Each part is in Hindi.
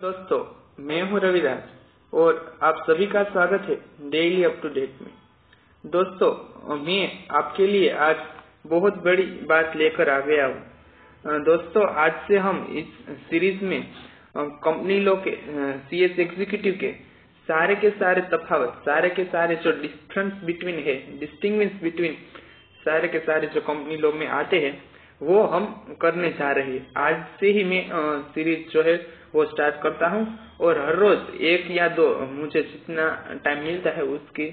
दोस्तों, मैं हूँ रविदास और आप सभी का स्वागत है डेली अप टू डेट में। दोस्तों, मैं आपके लिए आज बहुत बड़ी बात लेकर आ गया हूँ। दोस्तों, आज से हम इस सीरीज़ में कंपनी लो के सी एस एग्जीक्यूटिव के सारे के सारे तफावत, सारे के सारे जो डिफरेंस बिटवीन है डिस्टिंग बिटवीन सारे के सारे जो कंपनी लो में आते हैं वो हम करने जा रहे हैं। आज से ही मैं सीरीज़ जो है, वो स्टार्ट करता हूँ और हर रोज एक या दो, मुझे जितना टाइम मिलता है उसके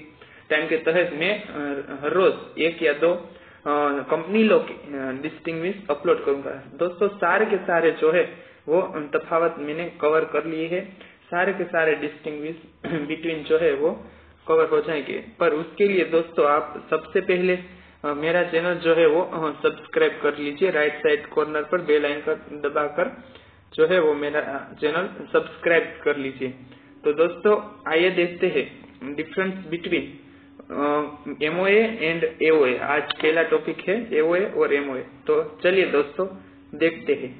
टाइम के तहत मैं हर रोज एक या दो कंपनी लो डिस्टिंग अपलोड करूँगा। दोस्तों, सारे के सारे जो है, वो तफावत मैंने कवर कर लिए है। सारे के सारे डिस्टिंग बिटवीन जो है, वो कवर हो जाएँगे। पर उसके लिए दोस्तों, आप सबसे पहले मेरा चैनल जो है वो सब्सक्राइब कर लीजिए राइट साइड कॉर्नर पर बेल आइकन दबाकर जो है वो मेरा चैनल सब्सक्राइब कर लीजिए। तो दोस्तों, आइए देखते हैं difference between MOA and AOA आज पहला टॉपिक है एओए और एमओए तो चलिए दोस्तों, देखते हैं।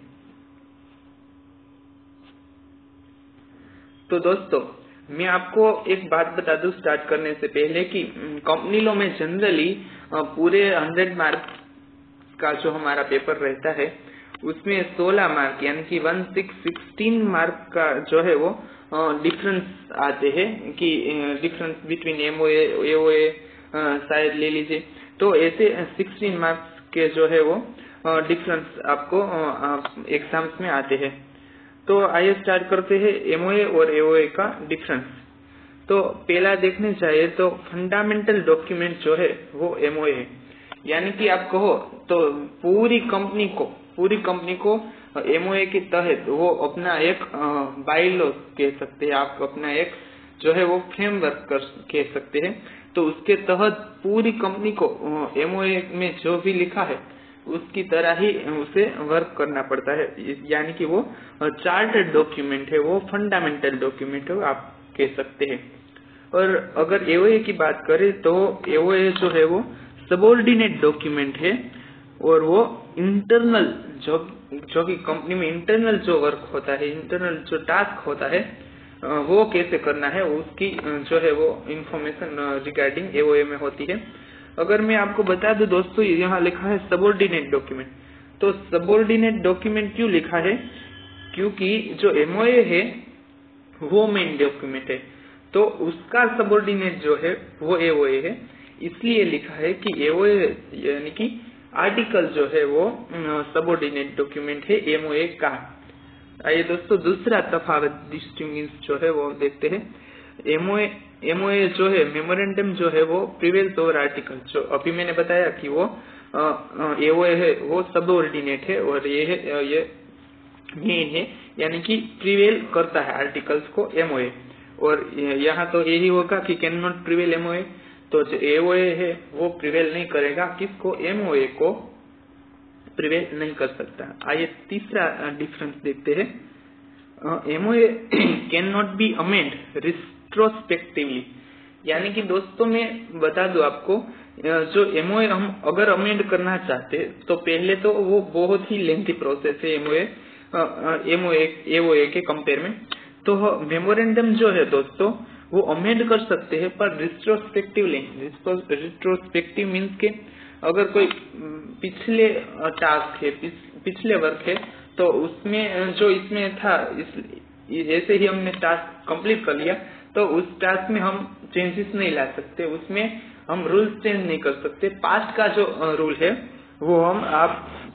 तो दोस्तों, मैं आपको एक बात बता दूँ स्टार्ट करने से पहले कि कंपनी लो में जनरली पूरे हंड्रेड मार्क का जो हमारा पेपर रहता है, उसमें 16 मार्क, यानी कि वन सिक्स सिक्सटीन मार्क का जो है वो डिफरेंस आते हैं कि difference between M O A शायद ले लीजिए। तो ऐसे 16 मार्क्स के जो है वो डिफरेंस आपको एग्ज़ाम्स में आते हैं। तो आइए स्टार्ट करते हैं एमओए और एओए का डिफरेंस तो पहला देखने चाहिए तो फंडामेंटल डॉक्यूमेंट जो है, वो एमओए है। यानी कि आप कहो तो पूरी कंपनी को, पूरी कंपनी को एमओए के तहत वो अपना एक बाइलो कह सकते हैं। आप अपना एक जो है वो फ्रेमवर्क कह सकते हैं। तो उसके तहत पूरी कंपनी को एमओए में जो भी लिखा है, उसकी तरह ही उसे वर्क करना पड़ता है। यानी कि वो चार्टर्ड डॉक्यूमेंट है, वो फंडामेंटल डॉक्यूमेंट है, आप कह सकते हैं। और अगर एओए की बात करें तो एओए जो है वो सबोर्डिनेट डॉक्यूमेंट है और वो इंटरनल जो जो कि कंपनी में इंटरनल जो वर्क होता है इंटरनल जो टास्क होता है वो कैसे करना है उसकी जो है वो इंफॉर्मेशन रिगार्डिंग एओए में होती है। अगर मैं आपको बता दू दोस्तों, यहाँ लिखा है सबोर्डिनेट डॉक्यूमेंट तो सबोर्डिनेट डॉक्यूमेंट क्यों लिखा है? क्योंकि जो एमओए है, वो मेन डॉक्यूमेंट है। तो उसका सबोर्डिनेट जो है, वो एओए है। इसलिए लिखा है कि एओए यानी कि आर्टिकल जो है वो सबोर्डिनेट डॉक्यूमेंट है एमओए का। आइए दोस्तों, दूसरा तफावत डिस्टिंग जो है, वो देखते हैं। एमओए एमओए जो है मेमोरेंडम जो है, वो प्रिवेल्स ओवर आर्टिकल जो अभी मैंने बताया कि वो एओए है, वो सबोर्डिनेट है और ये है ये मेन है। यानी कि प्रिवेल करता है आर्टिकल्स को एमओए और यहाँ तो यही होगा कि कैन नॉट प्रिवेल एमओए तो जो एओए है, वो प्रिवेल नहीं करेगा। किसको? एमओए को प्रिवेल नहीं कर सकता। आइए तीसरा डिफरेंस देखते हैं। MOA can not be amend retrospectively यानी कि दोस्तों, मैं बता दू आपको जो एमओए हम अगर अमेंड करना चाहते तो पहले तो वो बहुत ही लेंथी प्रोसेस है एमओए एमओए एओए के कंपेयर में। तो मेमोरेंडम जो है दोस्तों, वो अमेंड कर सकते हैं, पर रिस्ट्रोस्पेक्टिवली रिस्ट्रोस्पेक्टिव मीन्स के अगर कोई पिछले टास्क है पिछले वर्क है तो उसमें जो इसमें था, इस ऐसे ही हमने टास्क कंप्लीट कर लिया तो उस टास्क में हम चेंजेस नहीं ला सकते, उसमें हम रूल्स चेंज नहीं कर सकते। पास्ट का जो रूल है, वो हम आप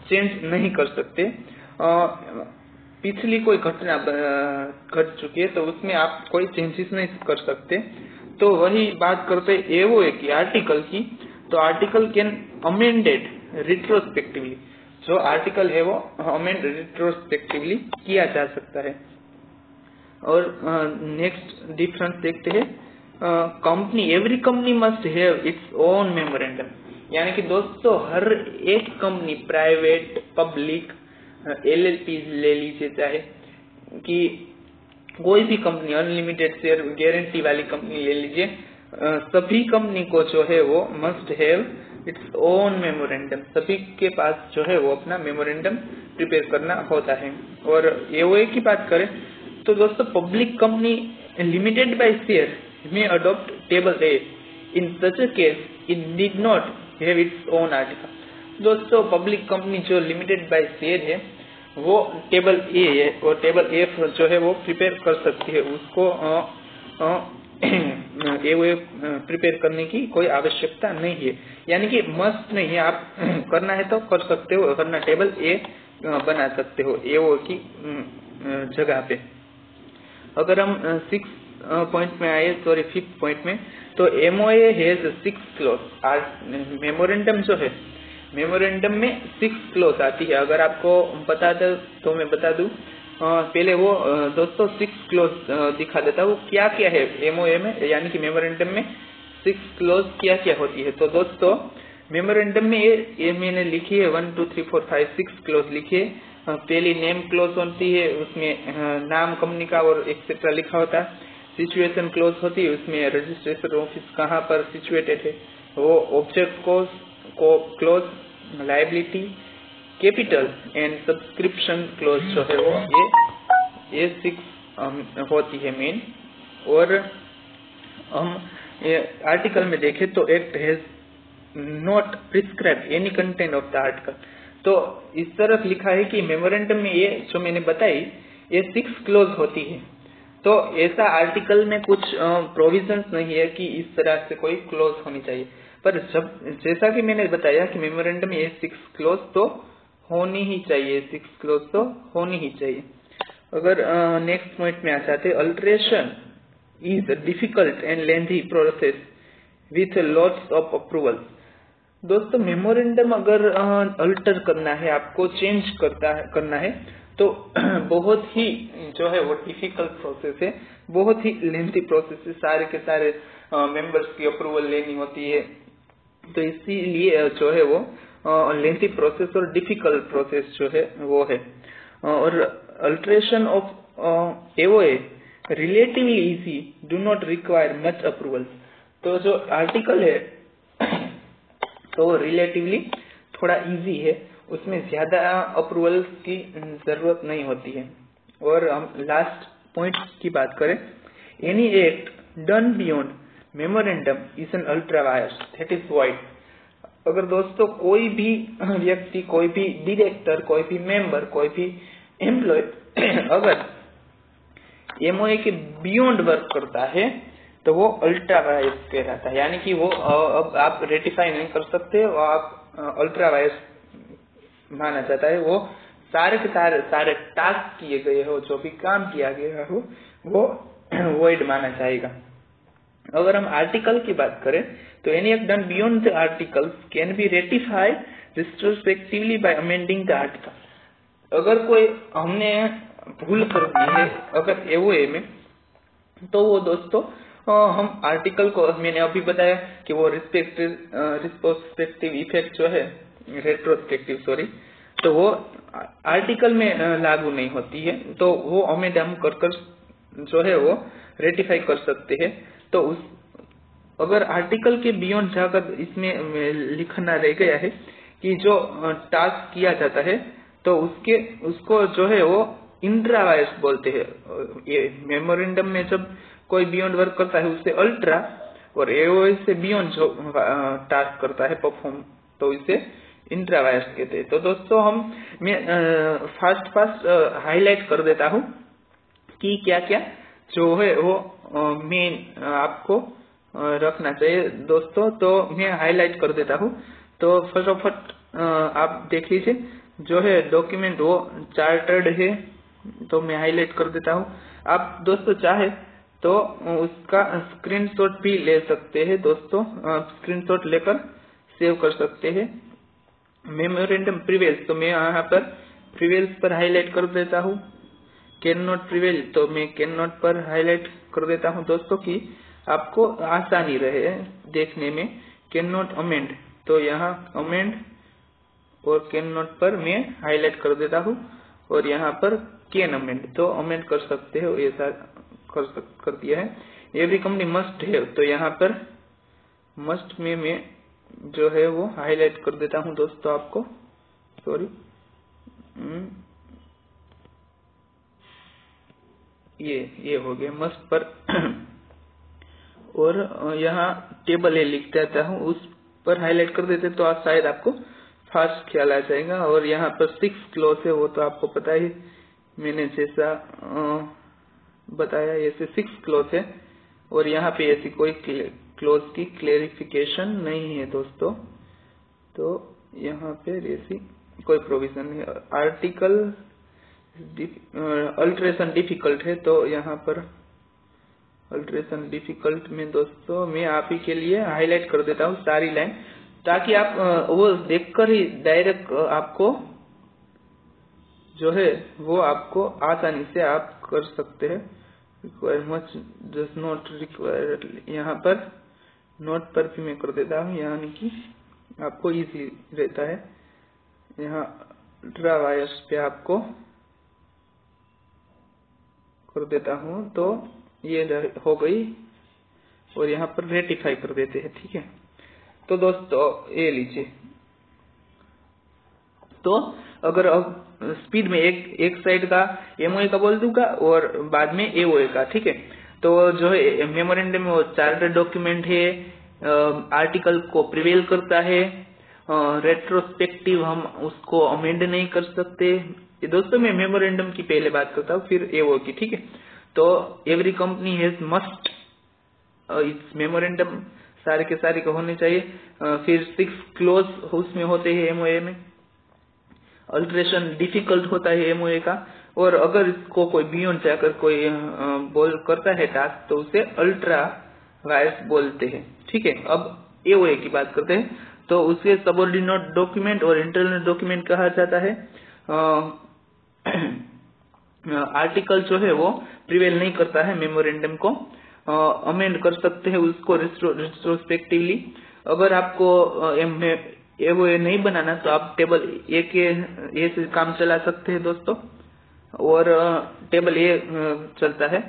चेंज नहीं कर सकते। पिछली कोई घटना घट चुकी है तो उसमें आप कोई चेंजेस नहीं कर सकते। तो वही बात करते एवो की आर्टिकल की तो आर्टिकल कैन अमेंडेड रिट्रोस्पेक्टिवली जो आर्टिकल है वो अमेंड रिट्रोस्पेक्टिवली किया जा सकता है। और नेक्स्ट डिफरेंस देखते हैं। Company every company must have its own memorandum यानी कि दोस्तों, हर एक कंपनी प्राइवेट पब्लिक एलएलपी ले लीजिए, चाहे कि कोई भी कंपनी अनलिमिटेड शेयर गारंटी वाली कंपनी ले लीजिए सभी कंपनी को जो है वो must have its own memorandum सभी के पास जो है वो अपना मेमोरेंडम प्रिपेयर करना होता है। और एओए की बात करें तो दोस्तों public company limited by share में adopt table A in such a case, it did not have its own दोस्तों पब्लिक कंपनी जो लिमिटेड बाय शेयर है वो टेबल ए है और टेबल एफ़ जो है वो प्रिपेयर कर सकती है। उसको ए, वो प्रिपेयर करने की कोई आवश्यकता नहीं है। यानी कि मस्त नहीं है। आप करना है तो कर सकते हो, वरना टेबल ए बना सकते हो, ए ओ की जगह पे। अगर हम सिक्स पॉइंट में आए सॉरी फिफ्थ पॉइंट में तो MOA has six clause memorandum जो है मेमोरेंडम में सिक्स क्लोज आती है। अगर आपको पता था तो मैं बता दू। पहले वो दोस्तों सिक्स क्लोज दिखा देता वो क्या क्या है? एमओए में यानी कि मेमोरेंडम में सिक्स क्लोज क्या क्या होती है? तो दोस्तों मेमोरेंडम में ये मैंने लिखी है। One two three four five six clause लिखी है। पहली नेम क्लोज होती है, उसमें नाम कंपनी का और एक्सेट्रा लिखा होता है। सिचुएशन क्लोज होती है, उसमें रजिस्ट्रेशन ऑफ़िस कहाँ पर सिचुएटेड है? वो ऑब्जेक्ट को clause liability capital and subscription clause जो है वो ये ये सिक्स होती है मेन और हम ये आर्टिकल में देखें तो act has not prescribe any content of the article तो इस तरफ़ लिखा है कि मेमोरेंडम में ये, जो मैंने बताई, ये सिक्स क्लोज होती है। तो ऐसा आर्टिकल में कुछ प्रोविजंस नहीं है कि इस तरह से कोई क्लोज होनी चाहिए। पर जैसा कि मैंने बताया कि मेमोरेंडम ये सिक्स क्लोज तो होनी ही चाहिए सिक्स क्लोज तो होनी ही चाहिए। अगर नेक्स्ट पॉइंट में आ जाते alteration is difficult and lengthy process with lots of approval दोस्तों मेमोरेंडम अगर अल्टर करना है, आपको चेंज करता है, करना है तो बहुत ही जो है वो डिफ़िकल्ट प्रोसेस है, बहुत ही लेंथी प्रोसेस है। सारे के सारे मेंबर्स की अप्रूवल लेनी होती है। तो इसीलिए जो है वो लेंथी प्रोसेस और डिफ़िकल्ट प्रोसेस जो है, वो है। और alteration of AOA relatively easy do not require much approval तो जो आर्टिकल है तो रिलेटिवली थोड़ा इजी है। उसमें ज़्यादा अप्रूवल की ज़रूरत नहीं होती है। और हम लास्ट पॉइंट की बात करें। Any act done beyond memorandum is an ultra vires that is void अगर दोस्तों कोई भी व्यक्ति, कोई भी डायरेक्टर कोई भी मेंबर कोई भी एम्प्लॉय अगर एमओए के बियॉन्ड वर्क करता है तो वो अल्ट्रा वायर्स कहलाता है। यानी कि वो अब आप रेटिफाई नहीं कर सकते और आप अल्ट्रा वायर्स माना जाता है। वो सारे के सारे सारे टास्क किए गए हो, जो भी काम किया गया हो, वो वॉइड माना जाएगा। अगर हम आर्टिकल की बात करें तो any act done beyond the article can be ratified retrospectively by amending the article अगर कोई हमने भूल कर दी है, अगर एओए में तो वो दोस्तों हम आर्टिकल को, मैंने अभी बताया कि वो रिस्पेक्टिव इफ़ेक्ट जो है रेट्रोस्पेक्टिव सॉरी तो वो आर्टिकल में लागू नहीं होती है तो वो अमेडम कर कर जो है वो रेटिफाई कर सकते हैं। तो उस, अगर आर्टिकल के बियॉन्ड जाकर इसमें लिखना रह गया है कि जो टास्क किया जाता है तो उसके, उसको जो है वो इंट्रावायस बोलते हैं। ये मेमोरेंडम में जब कोई बियॉन्ड वर्क करता है उससे अल्ट्रा और एओएस से बियॉन्ड जो टास्क करता है परफॉर्म तो इसे इंट्रावायर्स कहते हैं। तो दोस्तों, हम, मैं फास्ट फास्ट हाईलाइट कर देता हूँ कि क्या क्या जो है वो मेन आपको रखना चाहिए। दोस्तों तो मैं हाईलाइट कर देता हूँ। तो फटाफट आप देख लीजिए, जो है डॉक्यूमेंट वो चार्टर्ड है तो मैं हाईलाइट कर देता हूँ। आप दोस्तों चाहे तो उसका स्क्रीनशॉट भी ले सकते हैं दोस्तों। स्क्रीनशॉट लेकर सेव कर सकते हैं। मेमोरेंडम प्रिवेल्स तो मैं यहाँ पर प्रिवेल्स पर हाईलाइट कर देता हूँ। कैन नॉट प्रिवेल तो मैं कैन नॉट पर हाईलाइट कर देता हूँ दोस्तों की आपको आसानी रहे देखने में। कैन नॉट अमेंड तो यहाँ अमेंड और कैन नॉट पर मैं हाईलाइट कर देता हूँ और यहाँ पर कैन अमेंड तो अमेंड कर सकते हो, ऐसा कर कर दिया है। एवरी कंपनी मस्ट है तो यहाँ पर मस्ट में मैं जो है वो हाईलाइट कर देता हूँ दोस्तों आपको। सॉरी ये ये हो गया मस्त पर। और यहाँ टेबल ए लिख देता हूँ, उस पर हाईलाइट कर देते तो आप शायद आपको फास्ट ख्याल आ जाएगा। और यहाँ पर सिक्स क्लोज है, वो तो आपको पता ही मैंने जैसा बताया, ऐसे सिक्स क्लोज है। और यहाँ पे ऐसी कोई क्लोज की क्लेरिफिकेशन नहीं है दोस्तों। तो यहाँ पे ऐसी कोई प्रोविज़न नहीं आर्टिकल अल्ट्रेशन डिफ़िकल्ट है तो यहाँ पर अल्ट्रेशन डिफ़िकल्ट में दोस्तों, मैं आप ही के लिए हाईलाइट कर देता हूँ सारी लाइन, ताकि आप वो देखकर ही डायरेक्ट आपको जो है, वो आपको आसानी से आप कर सकते हैं। Require much does not require यहाँ पर नोट पर भी मैं कर देता हूँ, यानी कि आपको इजी रहता है। यहाँ अल्ट्रा वायर्स पे आपको कर देता हूँ तो ये हो गई, और यहाँ पर रेटिफाई कर देते हैं, ठीक है? तो दोस्तों, ये लीजिए। तो अगर अब स्पीड में एक एक साइड का एमओए का बोल दूँगा, और बाद में एओए का, ठीक है? तो जो है मेमोरेंडम में वो चार्टर डॉक्यूमेंट है आर्टिकल को प्रिवेल करता है रेट्रोस्पेक्टिव हम उसको अमेंड नहीं कर सकते ये दोस्तों मैं मेमोरेंडम की पहले बात करता हूँ फिर एओ की ठीक है? तो every company has must its memorandum सारे के सारे को होने चाहिए। Uh, फिर सिक्स क्लोज हाउस में होते हैं एमओए में। अल्ट्रेशन डिफ़िकल्ट होता है एमओए का। और अगर इसको कोई बियॉन्ड जाकर कोई uh, बोल करता है टास्क तो उसे अल्ट्रा वायर्स बोलते हैं ठीक है? अब एओए की बात करते हैं। तो उसे सबोर्डिनेट डॉक्यूमेंट और इंटरनल डॉक्यूमेंट कहा जाता है। आर्टिकल जो है वो प्रिवेल नहीं करता है मेमोरेंडम को। अमेंड कर सकते हैं उसको रिट्रोस्पेक्टिवली अगर आपको ये वो नहीं बनाना तो आप टेबल ए के ए से काम चला सकते हैं दोस्तों। और टेबल ए चलता है।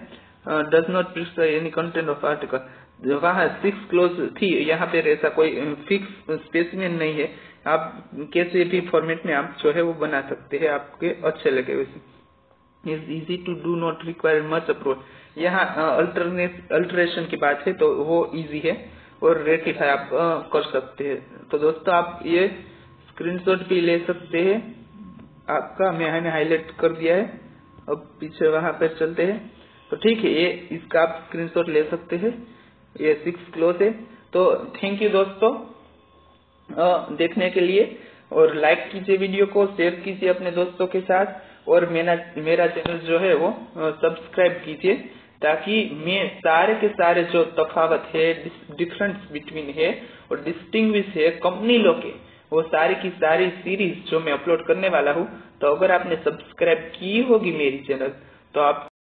Does not fix any content of article वहाँ सिक्स क्लोज थी, यहाँ पे ऐसा कोई फिक्स स्पेसिमेन नहीं है। आप कैसे भी फॉर्मेट में आप जो है वो बना सकते हैं, आपके अच्छे लगे वैसे। Is easy to do not require much approach यहाँ अल्टरेशन की बात है तो वो इजी है और रेटिफाई आप uh, कर सकते हैं। तो दोस्तों आप ये स्क्रीनशॉट भी ले सकते हैं। आपका मैंने हाईलाइट कर दिया है। अब पीछे वहाँ पर चलते हैं। तो ठीक है ये इसका आप स्क्रीनशॉट ले सकते हैं। ये सिक्स क्लोज है। तो थैंक यू दोस्तों। आ, देखने के लिए और लाइक कीजिए वीडियो को शेयर कीजिए अपने दोस्तों के साथ। और मेरा मेरा चैनल जो है वो सब्सक्राइब कीजिए ताकि मैं सारे के सारे जो तफावत है डिफरेंस बिटवीन है और डिस्टिंग है कंपनी लो के, वो सारी की सारी सीरीज़ जो मैं अपलोड करने वाला हूँ तो अगर आपने सब्सक्राइब की होगी मेरी चैनल तो आप